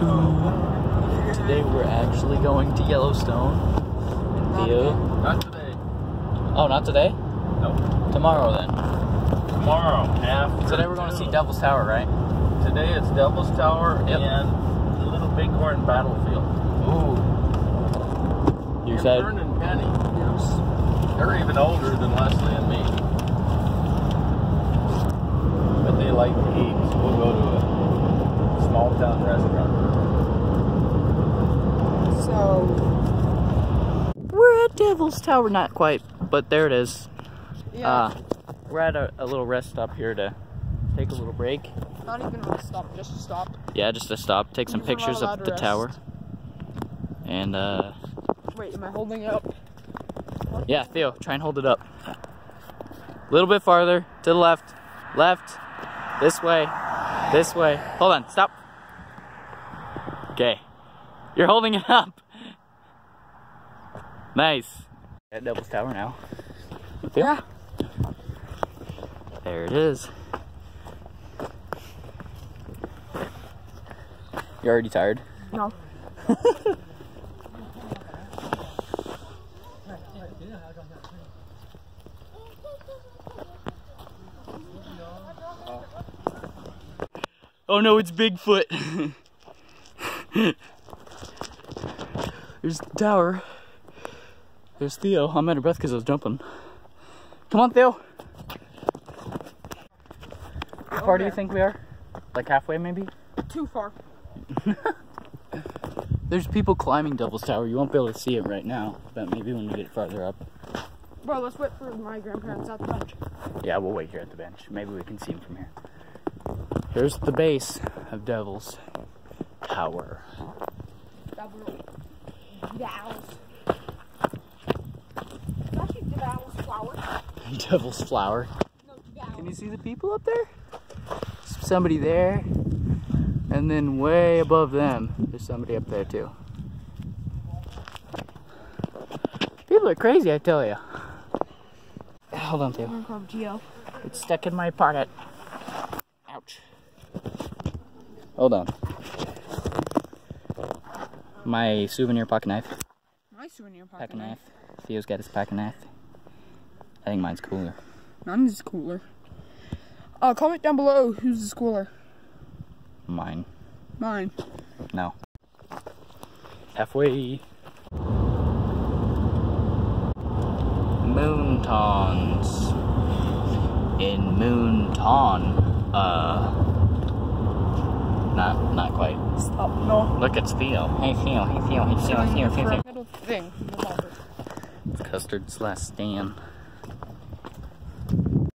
YouTube. Today we're actually going to Yellowstone. And Theo. Not today. Oh, not today? Nope. Tomorrow then. Tomorrow. After Today we're going to see Devil's Tower, right? Today it's Devil's Tower Yep. and the Little Bighorn Battlefield. Ooh. You excited? Vern and Penny. Yes. They're even older than Leslie and me. But they like to eat, so we'll go to a small restaurant. So, We're at Devil's Tower, not quite, but there it is. yeah, Uh, we're at a, a little rest stop here to take a little break. not even a rest stop, just a stop. Yeah, just a stop, take some We're pictures of to the tower. And uh, Wait, am I holding it up? yeah, Theo, try and hold it up. A little bit farther to the left, left, this way, this way. Hold on, stop. Okay, you're holding it up. Nice. At Devil's Tower now. Theo? Yeah. There it is. You're already tired? No. Oh no, it's Bigfoot. There's the tower. There's Theo. I'm out of breath because I was jumping. Come on, Theo. How far do you think we are? Like halfway, maybe? Too far. There's people climbing Devil's Tower. You won't be able to see it right now, but maybe when we get farther up. Bro, let's wait for my grandparents at the bench. Yeah, we'll wait here at the bench. Maybe we can see them from here. Here's the base of Devil's Dallas. It's actually flower. Devil's Flower. Can you see the people up there? Somebody there. And then way above them, there's somebody up there too. People are crazy, I tell you. Hold on, Theo. It's stuck in my pocket. Ouch. Hold on. My souvenir pocket knife. My souvenir pocket Pocket knife. knife. Theo's got his pocket knife. I think mine's cooler. Mine is cooler. Uh, comment down below whose is cooler. Mine. Mine. No. Halfway. Moontons. In Moonton. Uh. Not, not quite. Stop. No. Look, it's Theo. Hey, Theo. Hey, Theo. Hey, Theo. Theo. Theo. Theo. Middle thing. in the